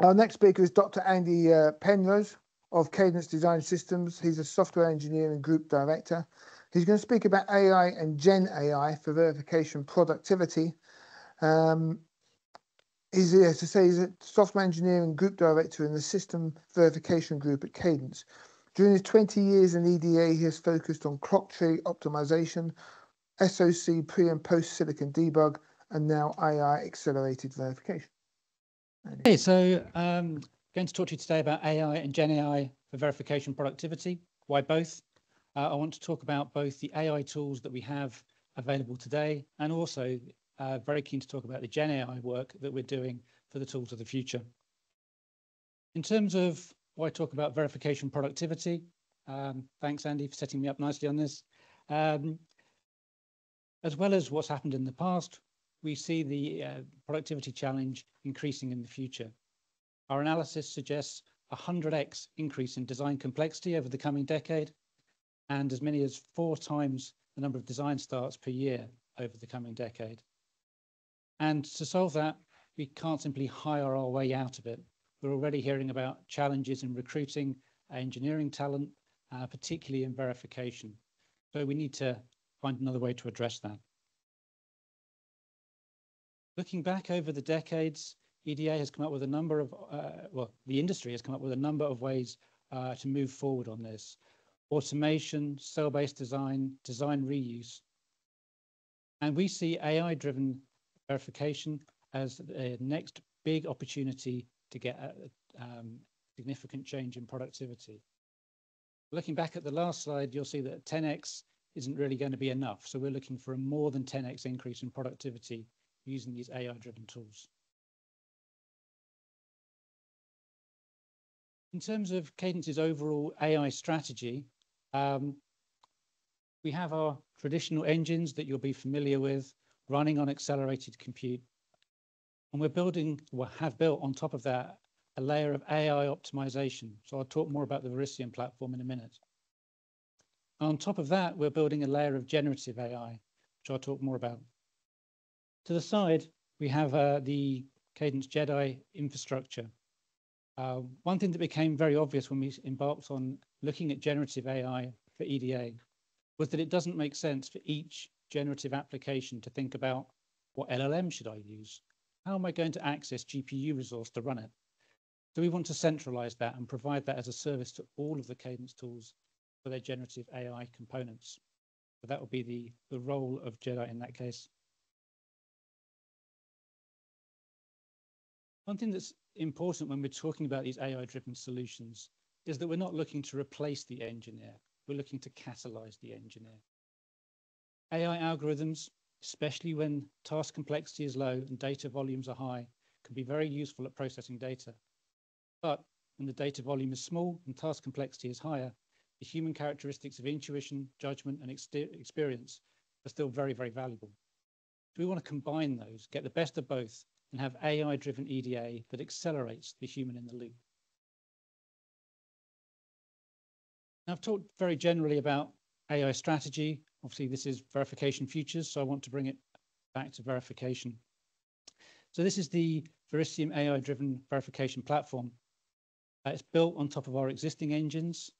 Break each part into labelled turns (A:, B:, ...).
A: Our next speaker is Dr. Andy uh, Penrose of Cadence Design Systems. He's a software engineer and group director. He's going to speak about AI and Gen AI for verification productivity. Um, he's, as I say, he's a software engineer and group director in the system verification group at Cadence. During his 20 years in EDA, he has focused on clock tree optimization, SOC pre and post silicon debug, and now AI accelerated verification.
B: Okay, so I'm um, going to talk to you today about AI and Gen AI for verification productivity. Why both? Uh, I want to talk about both the AI tools that we have available today and also uh, very keen to talk about the Gen AI work that we're doing for the tools of the future. In terms of why talk about verification productivity, um, thanks Andy for setting me up nicely on this. Um, as well as what's happened in the past, we see the uh, productivity challenge increasing in the future. Our analysis suggests a 100x increase in design complexity over the coming decade, and as many as four times the number of design starts per year over the coming decade. And to solve that, we can't simply hire our way out of it. We're already hearing about challenges in recruiting engineering talent, uh, particularly in verification. So we need to find another way to address that. Looking back over the decades, EDA has come up with a number of, uh, well, the industry has come up with a number of ways uh, to move forward on this automation, cell-based design, design reuse. And we see AI-driven verification as the next big opportunity to get a, um, significant change in productivity. Looking back at the last slide, you'll see that 10x isn't really going to be enough. So we're looking for a more than 10x increase in productivity using these AI-driven tools. In terms of Cadence's overall AI strategy, um, we have our traditional engines that you'll be familiar with running on accelerated compute. And we're building, or have built on top of that, a layer of AI optimization. So I'll talk more about the Verisium platform in a minute. on top of that, we're building a layer of generative AI, which I'll talk more about. To the side, we have uh, the Cadence JedAI infrastructure. Uh, one thing that became very obvious when we embarked on looking at generative AI for EDA was that it doesn't make sense for each generative application to think about what LLM should I use? How am I going to access GPU resource to run it? So we want to centralize that and provide that as a service to all of the Cadence tools for their generative AI components. So that will be the, the role of JedAI in that case. One thing that's important when we're talking about these AI-driven solutions is that we're not looking to replace the engineer. We're looking to catalyze the engineer. AI algorithms, especially when task complexity is low and data volumes are high, can be very useful at processing data. But when the data volume is small and task complexity is higher, the human characteristics of intuition, judgment, and ex experience are still very, very valuable. So we want to combine those, get the best of both, and have AI-driven EDA that accelerates the human in the loop. Now, I've talked very generally about AI strategy. Obviously, this is verification futures, so I want to bring it back to verification. So this is the Verisium AI-driven verification platform. Uh, it's built on top of our existing engines,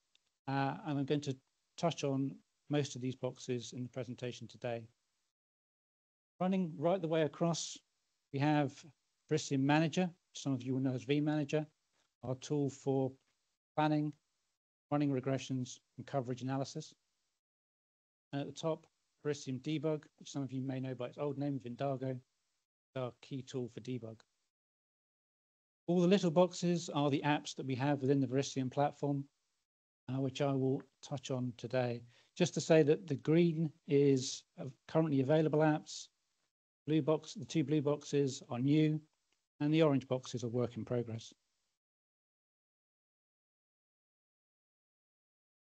B: uh, and I'm going to touch on most of these boxes in the presentation today. Running right the way across, we have Verisium Manager, some of you will know as vManager, our tool for planning, running regressions, and coverage analysis. And at the top, Verisium Debug, which some of you may know by its old name, Indago, our key tool for debug. All the little boxes are the apps that we have within the Verisium platform, uh, which I will touch on today. Just to say that the green is currently available apps, Blue box, the two blue boxes are new, and the orange boxes are work in progress.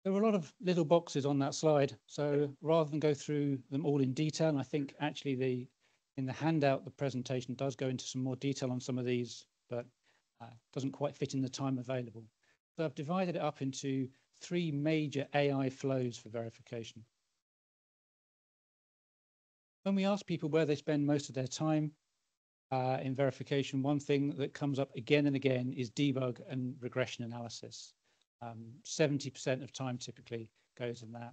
B: There were a lot of little boxes on that slide, so rather than go through them all in detail, I think actually the in the handout the presentation does go into some more detail on some of these, but uh, doesn't quite fit in the time available. So I've divided it up into three major AI flows for verification. When we ask people where they spend most of their time, uh, in verification, one thing that comes up again and again is debug and regression analysis. 70% um, of time typically goes in that.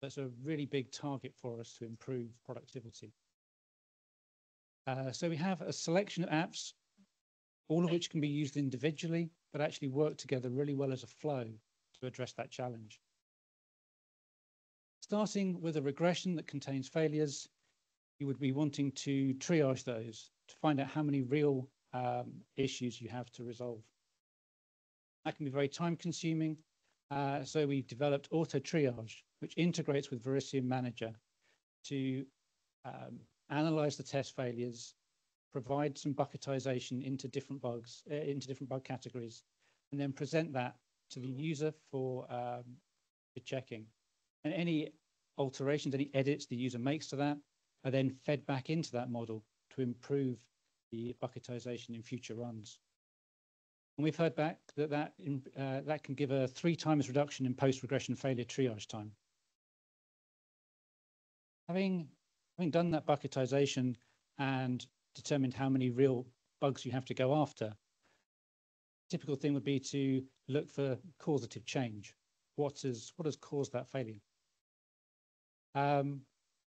B: That's a really big target for us to improve productivity. Uh, so we have a selection of apps, all of which can be used individually, but actually work together really well as a flow to address that challenge. Starting with a regression that contains failures, you would be wanting to triage those to find out how many real um, issues you have to resolve. That can be very time consuming. Uh, so we've developed auto triage, which integrates with Verisium Manager to um, analyze the test failures, provide some bucketization into different bugs, uh, into different bug categories, and then present that to the user for, um, for checking. And any alterations, any edits the user makes to that are then fed back into that model to improve the bucketization in future runs. And we've heard back that that, in, uh, that can give a three times reduction in post-regression failure triage time. Having, having done that bucketization and determined how many real bugs you have to go after, typical thing would be to look for causative change. What has, what has caused that failure? Um,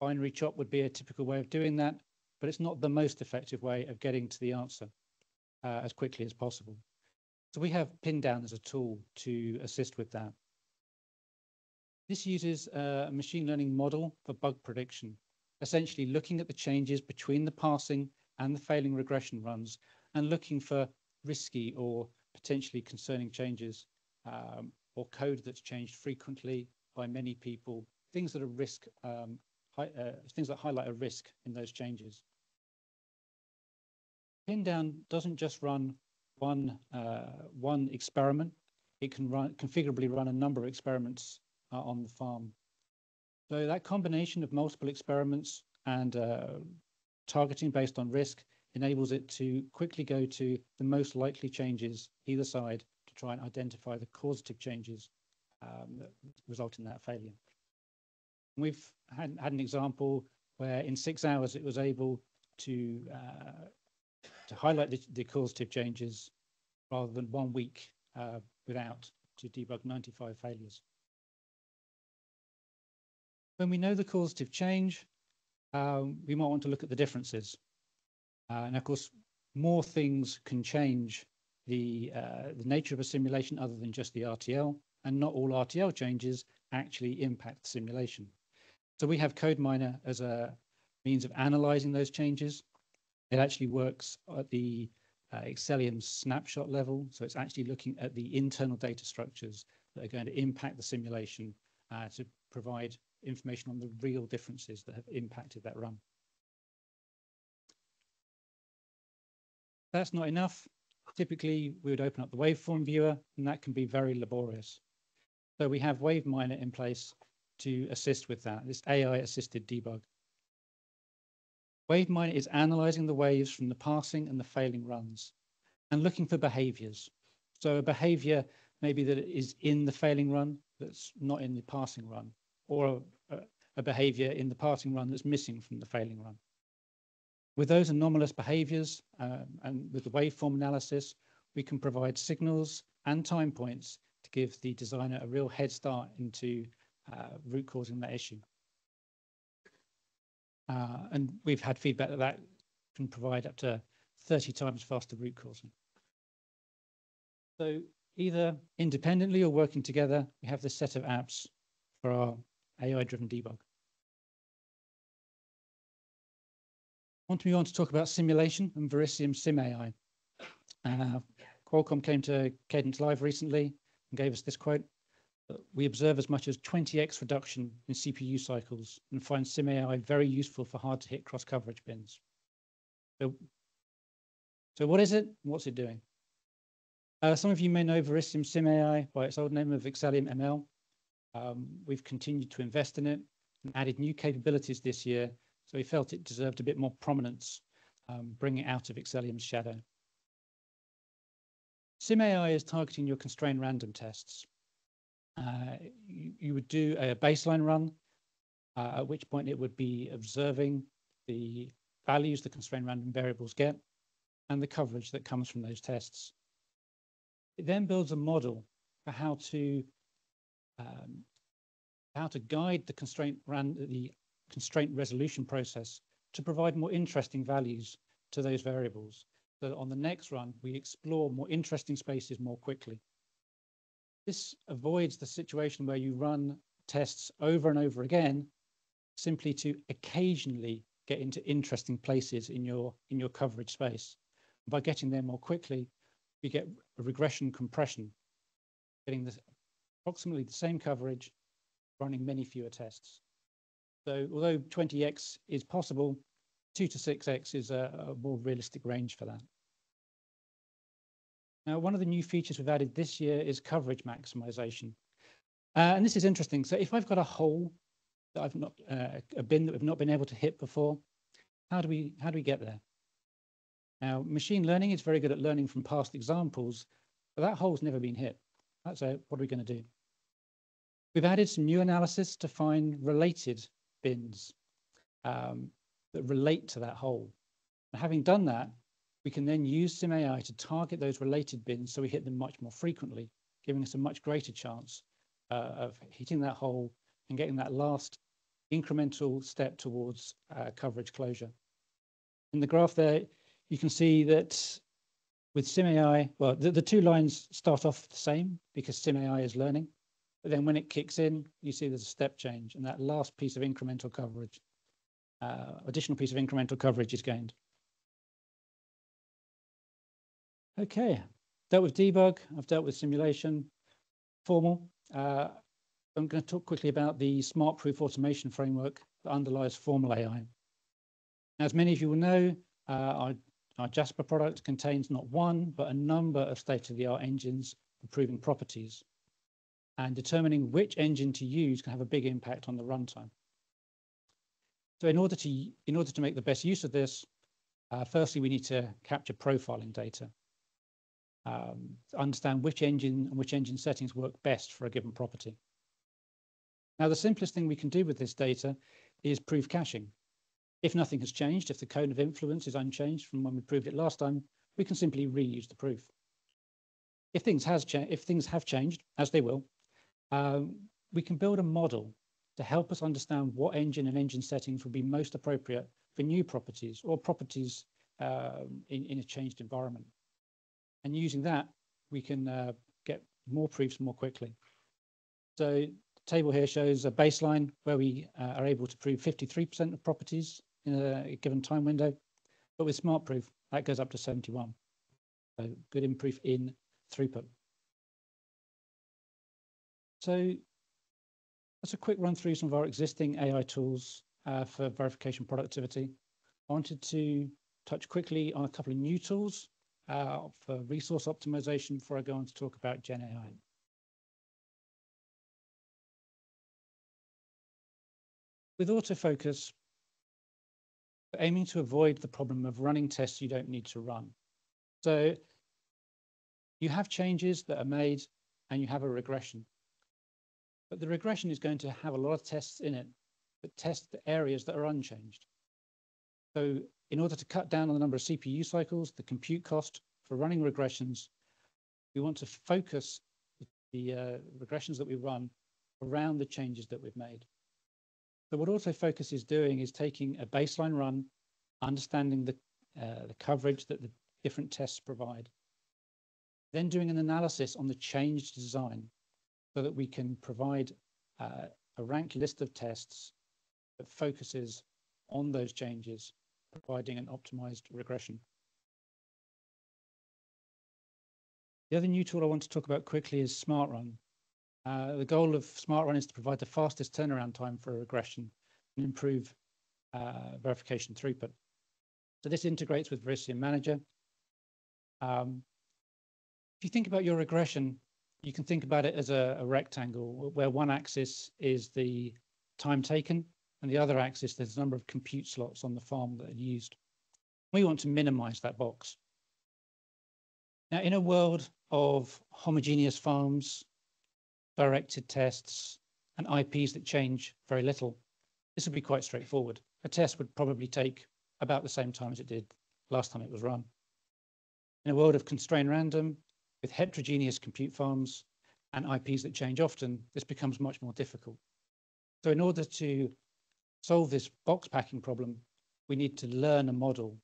B: binary chop would be a typical way of doing that, but it's not the most effective way of getting to the answer uh, as quickly as possible. So we have PinDown as a tool to assist with that. This uses a machine learning model for bug prediction, essentially looking at the changes between the passing and the failing regression runs and looking for risky or potentially concerning changes um, or code that's changed frequently by many people, things that are risk um, uh, things that highlight a risk in those changes. PinDown doesn't just run one, uh, one experiment. It can run configurably run a number of experiments uh, on the farm. So that combination of multiple experiments and uh, targeting based on risk enables it to quickly go to the most likely changes either side to try and identify the causative changes um, that result in that failure. We've had, had an example where in six hours it was able to uh, to highlight the, the, causative changes rather than one week uh, without to debug 95 failures. When we know the causative change, um, we might want to look at the differences. Uh, and of course, more things can change the, uh, the nature of a simulation other than just the RTL, and not all RTL changes actually impact the simulation. So we have CodeMiner as a means of analyzing those changes. It actually works at the uh, Xcelium snapshot level. So it's actually looking at the internal data structures that are going to impact the simulation uh, to provide information on the real differences that have impacted that run. That's not enough. Typically, we would open up the waveform viewer, and that can be very laborious. So we have WaveMiner in place to assist with that, this AI-assisted debug. WaveMiner is analyzing the waves from the passing and the failing runs and looking for behaviors. So a behavior maybe that is in the failing run that's not in the passing run, or a, a behavior in the passing run that's missing from the failing run. With those anomalous behaviors um, and with the waveform analysis, we can provide signals and time points to give the designer a real head start into root causing that issue. Uh, and we've had feedback that that can provide up to 30 times faster root causing. So either independently or working together, we have this set of apps for our AI-driven debug. I want to move on to talk about simulation and Verisium SimAI. Uh, Qualcomm came to Cadence Live recently and gave us this quote we observe as much as 20x reduction in CPU cycles and find SimAI very useful for hard to hit cross coverage bins. So, so what is it? What's it doing? Uh, some of you may know Verisium SimAI by its old name of Xcelium ML. Um, we've continued to invest in it and added new capabilities this year, so we felt it deserved a bit more prominence, um, bringing it out of Xcelium's shadow. SimAI is targeting your constrained random tests. Uh, you, you, would do a baseline run, uh, at which point it would be observing the values the constrained random variables get and the coverage that comes from those tests. It then builds a model for how to um, how to guide the constraint ran the constraint resolution process to provide more interesting values to those variables. So on the next run, we explore more interesting spaces more quickly. This avoids the situation where you run tests over and over again, simply to occasionally get into interesting places in your in your coverage space. By getting there more quickly, you get a regression compression, getting the, approximately the same coverage, running many fewer tests. So although 20x is possible, 2 to 6x is a, a more realistic range for that. Now, one of the new features we've added this year is coverage maximization. Uh, and this is interesting. So if I've got a hole that I've not, uh, a bin that we've not been able to hit before, how do we, how do we get there? Now, machine learning is very good at learning from past examples, but that hole's never been hit. That's a, what are we going to do? We've added some new analysis to find related bins um, that relate to that hole. And having done that, we can then use SimAI to target those related bins so we hit them much more frequently, giving us a much greater chance uh, of hitting that hole and getting that last incremental step towards uh, coverage closure. In the graph there, you can see that with SimAI, well, the, the two lines start off the same because SimAI is learning. But then when it kicks in, you see there's a step change and that last piece of incremental coverage, uh, additional piece of incremental coverage is gained. Okay, dealt with debug, I've dealt with simulation, formal. Uh, I'm going to talk quickly about the smart proof automation framework that underlies formal AI. As many of you will know, uh, our, our Jasper product contains not one, but a number of state-of-the-art engines for proving properties. And determining which engine to use can have a big impact on the runtime. So in order to, in order to make the best use of this, uh, firstly, we need to capture profiling data um, to understand which engine and which engine settings work best for a given property. Now, the simplest thing we can do with this data is proof caching. If nothing has changed, if the cone of influence is unchanged from when we proved it last time, we can simply reuse the proof. If things, has if things have changed, as they will, um, we can build a model to help us understand what engine and engine settings will be most appropriate for new properties or properties uh, in, in a changed environment. And using that, we can uh, get more proofs more quickly. So the table here shows a baseline where we uh, are able to prove 53% of properties in a given time window. But with smart proof, that goes up to 71. So good improve in throughput. So that's a quick run through some of our existing AI tools uh, for verification productivity. I wanted to touch quickly on a couple of new tools uh, for resource optimization before I go on to talk about Gen AI. With autofocus, aiming to avoid the problem of running tests you don't need to run. So you have changes that are made and you have a regression. But the regression is going to have a lot of tests in it that test the areas that are unchanged. So in order to cut down on the number of CPU cycles, the compute cost for running regressions, we want to focus the uh, regressions that we run around the changes that we've made. So what autofocus is doing is taking a baseline run, understanding the, uh, the coverage that the different tests provide, then doing an analysis on the changed design so that we can provide uh, a ranked list of tests that focuses on those changes providing an optimized regression. The other new tool I want to talk about quickly is SmartRun. Uh, the goal of SmartRun is to provide the fastest turnaround time for a regression and improve uh, verification throughput. So this integrates with Verisium Manager. Um, if you think about your regression, you can think about it as a, a rectangle where one axis is the time taken and the other axis, there's a number of compute slots on the farm that are used. We want to minimize that box. Now, in a world of homogeneous farms, directed tests, and IPs that change very little, this would be quite straightforward. A test would probably take about the same time as it did last time it was run. In a world of constrained random, with heterogeneous compute farms and IPs that change often, this becomes much more difficult. So in order to solve this box packing problem, we need to learn a model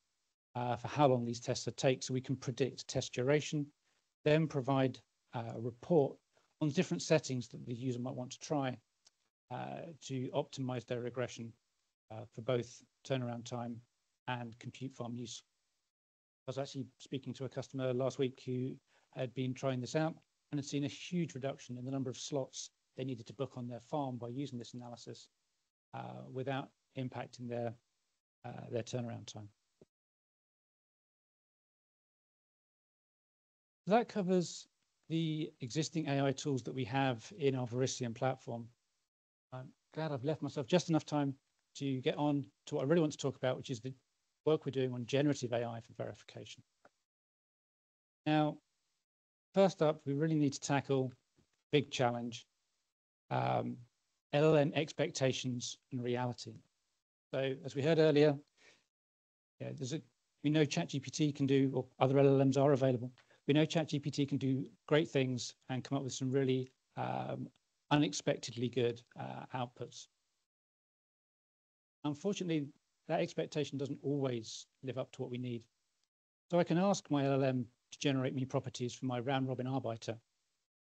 B: uh, for how long these tests will take so we can predict test duration, then provide uh, a report on different settings that the user might want to try uh, to optimize their regression uh, for both turnaround time and compute farm use. I was actually speaking to a customer last week who had been trying this out and had seen a huge reduction in the number of slots they needed to book on their farm by using this analysis uh, without impacting their, uh, their turnaround time. That covers the existing AI tools that we have in our Verisium platform. I'm glad I've left myself just enough time to get on to what I really want to talk about, which is the work we're doing on generative AI for verification. Now, first up, we really need to tackle big challenge, um, LLM expectations and reality. So as we heard earlier, yeah, there's a, we know ChatGPT can do, or other LLMs are available. We know ChatGPT can do great things and come up with some really um, unexpectedly good uh, outputs. Unfortunately, that expectation doesn't always live up to what we need. So I can ask my LLM to generate me properties for my round robin arbiter.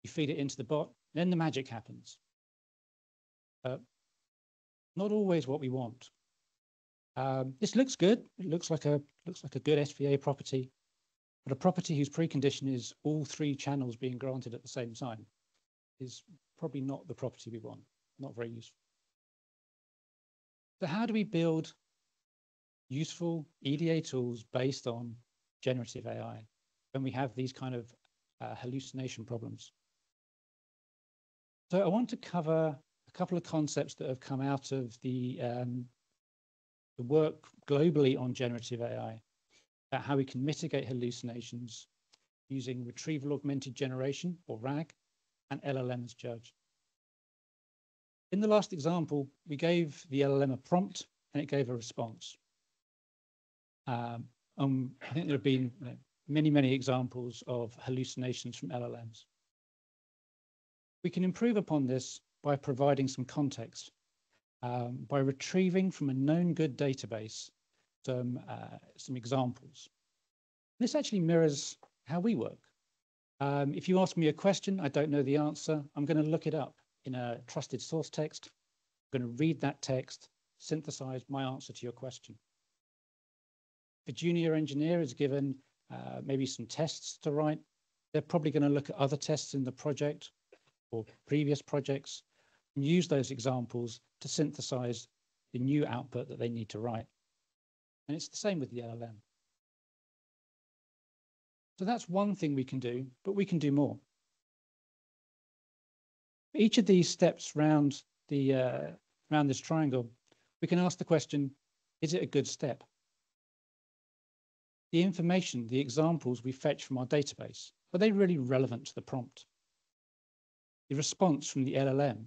B: You feed it into the bot, then the magic happens. Not always what we want. Um, this looks good. It looks like a looks like a good SVA property, but a property whose precondition is all three channels being granted at the same time is probably not the property we want. Not very useful. So how do we build useful EDA tools based on generative AI when we have these kind of uh, hallucination problems? So I want to cover couple of concepts that have come out of the, um, the work globally on generative AI, about how we can mitigate hallucinations using retrieval augmented generation, or RAG, and LLM as judge. In the last example, we gave the LLM a prompt and it gave a response. Um, I think there have been you know, many, many examples of hallucinations from LLMs. We can improve upon this by providing some context, um, by retrieving from a known good database some, uh, some examples. This actually mirrors how we work. Um, if you ask me a question, I don't know the answer, I'm going to look it up in a trusted source text. I'm going to read that text, synthesize my answer to your question. The junior engineer is given uh, maybe some tests to write. They're probably going to look at other tests in the project or previous projects and use those examples to synthesize the new output that they need to write. And it's the same with the LLM. So that's one thing we can do, but we can do more each of these steps round the uh, around this triangle, we can ask the question, is it a good step? The information, the examples we fetch from our database, are they really relevant to the prompt? The response from the LLM,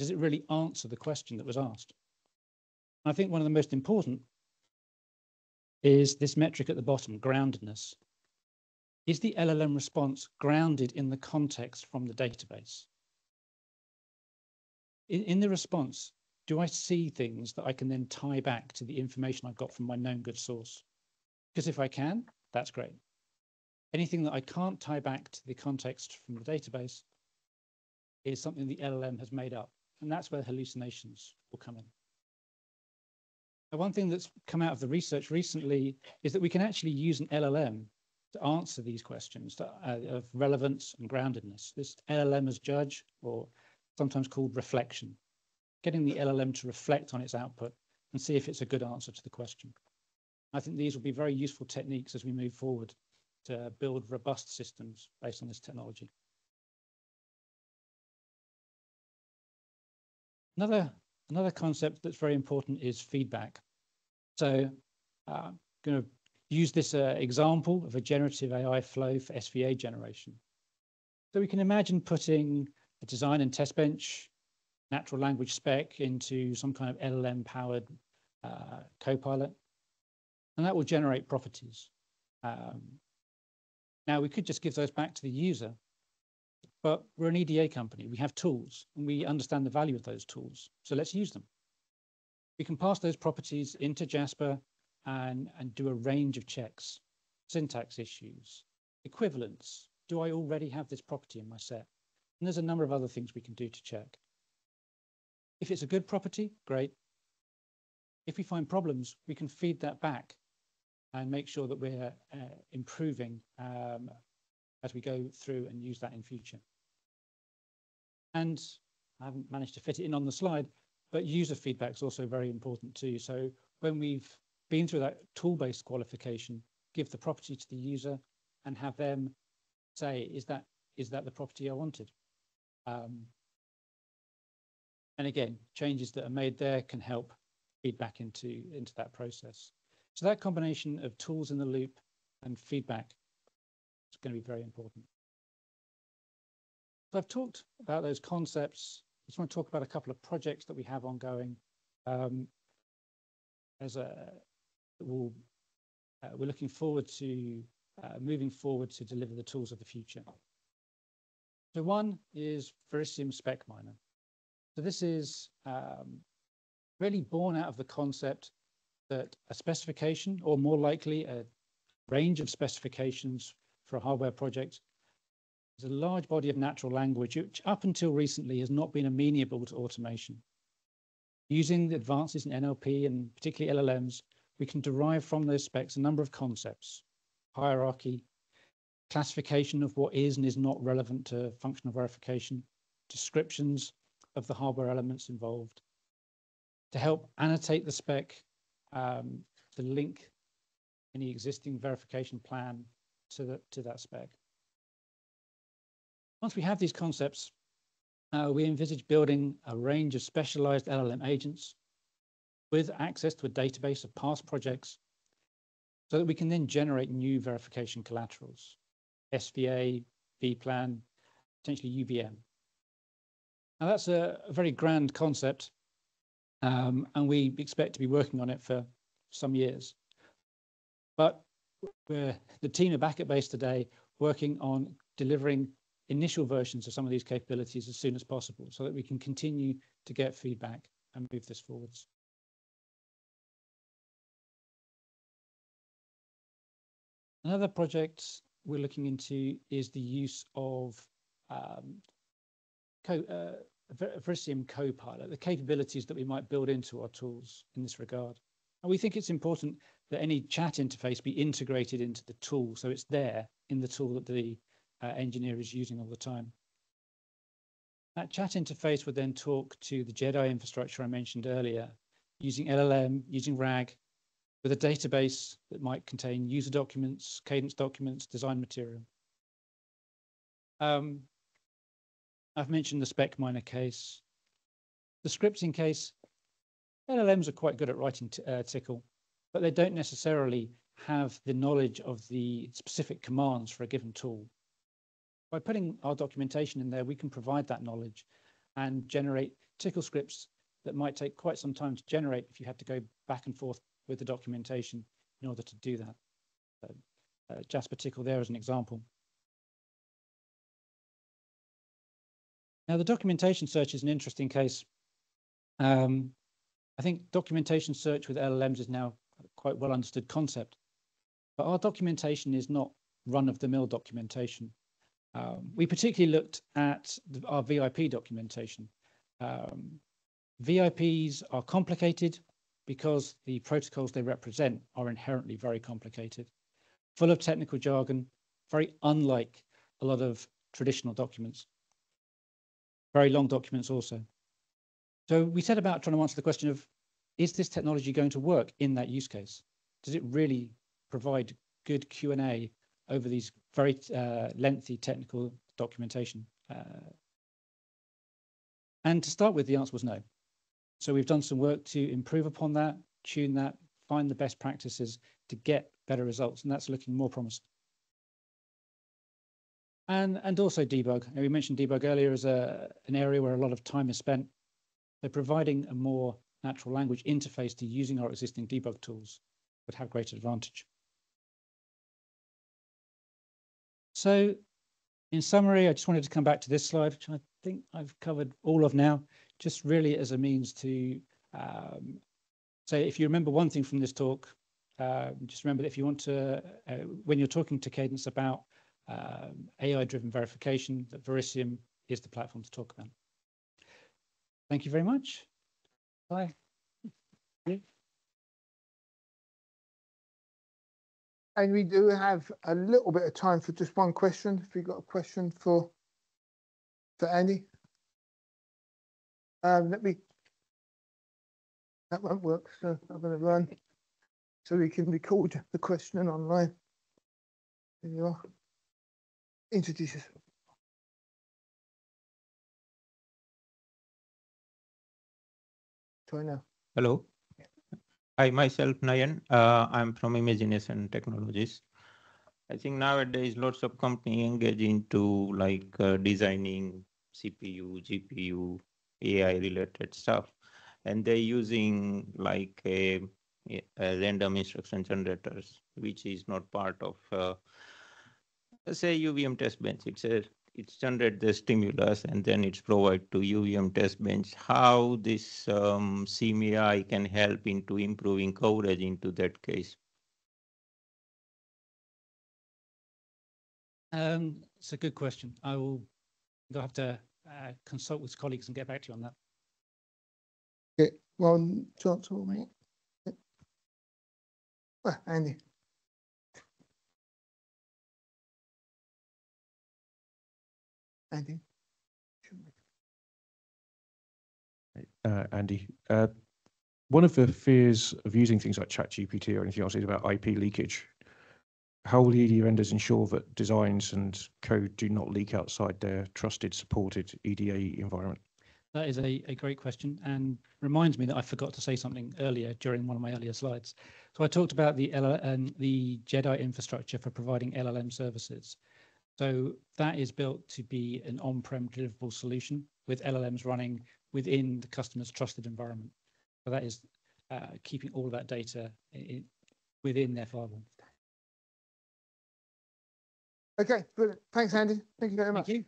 B: does it really answer the question that was asked? I think one of the most important is this metric at the bottom, groundedness. Is the LLM response grounded in the context from the database? in, in the response, do I see things that I can then tie back to the information I got from my known good source? Because if I can, that's great. Anything that I can't tie back to the context from the database is something the LLM has made up. And that's where hallucinations will come in. Now, one thing that's come out of the research recently is that we can actually use an LLM to answer these questions to, uh, of relevance and groundedness. This LLM as judge or sometimes called reflection, getting the LLM to reflect on its output and see if it's a good answer to the question. I think these will be very useful techniques as we move forward to build robust systems based on this technology. Another, another concept that's very important is feedback. So uh, I'm going to use this uh, example of a generative AI flow for SVA generation. So we can imagine putting a design and test bench, natural language spec into some kind of LLM powered uh, copilot. And that will generate properties. Um, Now, we could just give those back to the user, but we're an EDA company. We have tools and we understand the value of those tools. So let's use them. We can pass those properties into Jasper and, and do a range of checks, syntax issues, equivalence. Do I already have this property in my set? And there's a number of other things we can do to check. If it's a good property, great. If we find problems, we can feed that back and make sure that we're uh, improving um, as we go through and use that in future. And I haven't managed to fit it in on the slide, but user feedback is also very important too. So when we've been through that tool-based qualification, give the property to the user and have them say, is that is that the property I wanted? Um, and again, changes that are made there can help feedback into, into that process. So that combination of tools in the loop and feedback going to be very important. So I've talked about those concepts. I just want to talk about a couple of projects that we have ongoing. Um, as a, we'll, uh, we're looking forward to uh, moving forward to deliver the tools of the future. So one is Verisium Spec Miner. So this is um, really born out of the concept that a specification, or more likely a range of specifications for a hardware project, is a large body of natural language which up until recently has not been amenable to automation. Using the advances in NLP and particularly LLMs, we can derive from those specs a number of concepts, hierarchy, classification of what is and is not relevant to functional verification, descriptions of the hardware elements involved, to help annotate the spec, um, to link any existing verification plan to, the, to that spec. Once we have these concepts, uh, we envisage building a range of specialized LLM agents with access to a database of past projects so that we can then generate new verification collaterals, SVA, vPlan, potentially UVM. Now that's a, a very grand concept, um, and we expect to be working on it for some years. But we're, the team are back at base today working on delivering initial versions of some of these capabilities as soon as possible so that we can continue to get feedback and move this forwards. Another project we're looking into is the use of um, co uh, Verisium Copilot, the capabilities that we might build into our tools in this regard. And we think it's important that any chat interface be integrated into the tool so it's there in the tool that the uh, engineer is using all the time. That chat interface would then talk to the JedAI infrastructure I mentioned earlier, using LLM, using RAG, with a database that might contain user documents, cadence documents, design material. Um, I've mentioned the spec miner case. The scripting case, LLMs are quite good at writing uh, TCL, but they don't necessarily have the knowledge of the specific commands for a given tool. By putting our documentation in there, we can provide that knowledge and generate TCL scripts that might take quite some time to generate if you had to go back and forth with the documentation in order to do that. So, uh, Jasper TCL there as an example. Now, the documentation search is an interesting case. Um, I think documentation search with LLMs is now quite well understood concept, but our documentation is not run-of-the-mill documentation. Um, we particularly looked at the, our VIP documentation. Um, VIPs are complicated because the protocols they represent are inherently very complicated, full of technical jargon, very unlike a lot of traditional documents. Very long documents also. So we set about trying to answer the question of, is this technology going to work in that use case? Does it really provide good Q&A over these very uh, lengthy technical documentation? Uh, and to start with, the answer was no. So we've done some work to improve upon that, tune that, find the best practices to get better results, and that's looking more promising. And, and also debug. And we mentioned debug earlier as a, an area where a lot of time is spent. So providing a more natural language interface to using our existing debug tools would have great advantage. So in summary, I just wanted to come back to this slide, which I think I've covered all of now, just really as a means to um, say, if you remember one thing from this talk, uh, just remember that if you want to, uh, when you're talking to Cadence about um, AI-driven verification, that Verisium is the platform to talk about. Thank you very much. Bye.
A: And we do have a little bit of time for just one question. If we got a question for for Andy. Um, let me. That won't work, so I'm going to run so we can record the question online. There you are. Introduce yourself.
C: Hello. Hi, myself Nayan. Uh, I'm from Imagination Technologies. I think nowadays lots of company engage into like uh, designing CPU, GPU, AI related stuff, and they're using like a, a random instruction generators, which is not part of uh, say UVM test bench. It's a it's generate the stimulus and then it's provided to UVM test bench how this um, SimAI can help into improving coverage into that case.
B: Um, it's a good question. I will I'll have to uh, consult with colleagues and get back to you on that.
A: Okay, one chance for me. Well, Andy. Andy.
D: uh, Andy. Uh, one of the fears of using things like ChatGPT or anything else is about IP leakage. How will EDA vendors ensure that designs and code do not leak outside their trusted, supported EDA environment?
B: That is a, a great question and reminds me that I forgot to say something earlier during one of my earlier slides. So I talked about the um, the JedAI infrastructure for providing LLM services. So that is built to be an on-prem deliverable solution with LLMs running within the customer's trusted environment. So that is uh, keeping all of that data in, within their firewall.
A: Okay, brilliant. Thanks, Andy. Thank you very much.
B: Thank you.